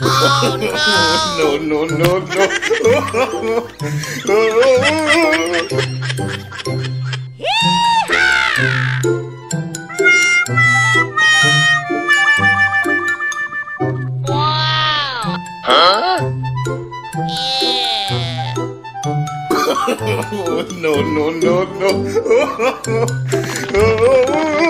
no, no, no, no. no, no, no, no. no,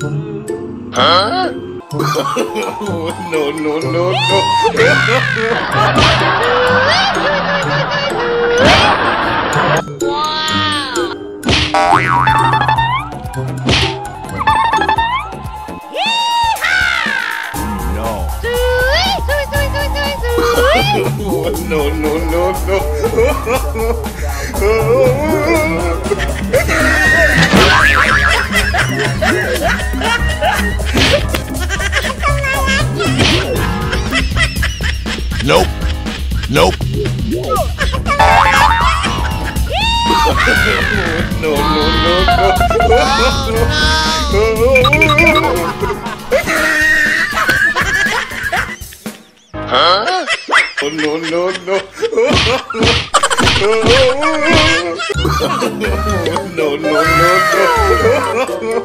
Huh? no, no, no, no. no, no, no, no. Nope. Nope. no, no, no, no. huh? Oh, no, no, no. no, no, no, no.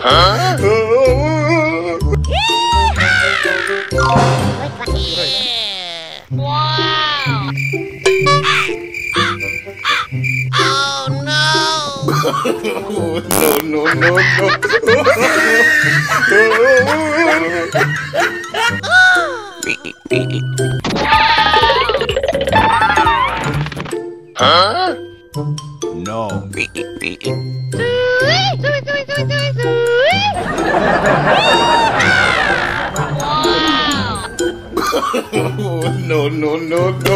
huh? No! no, no, no, no. huh? No. no, no, no, no.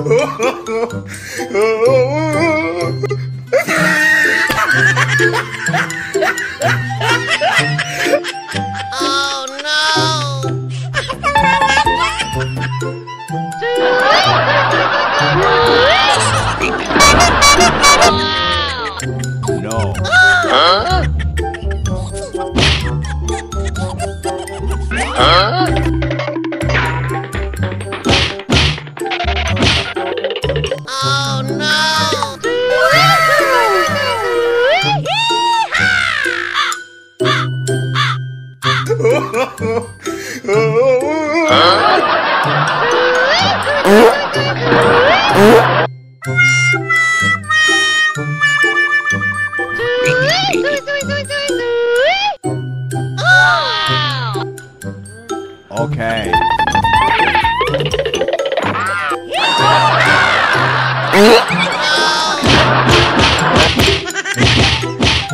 Oh, no. Huh? Huh? Oh no! Okay.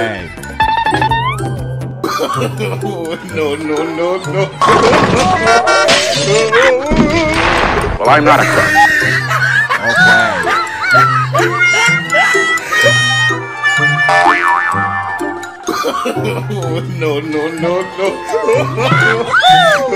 Okay. no, no, no, no. Well, I'm not a crook. Okay. no, no, no, Oh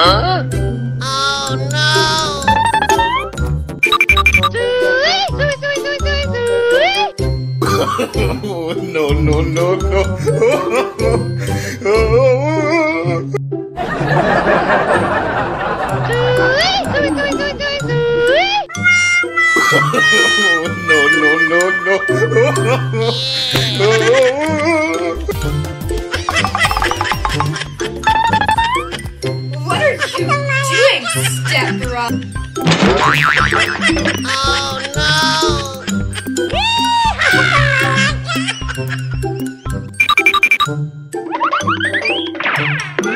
Oh no! no. no, no, no, no. no, no, no, Step Bro?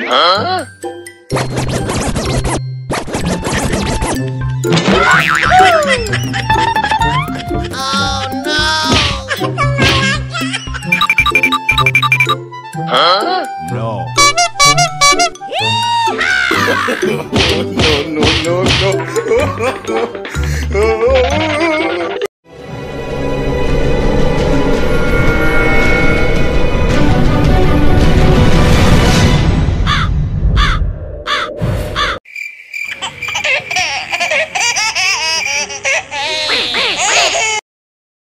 Oh no! Oh no!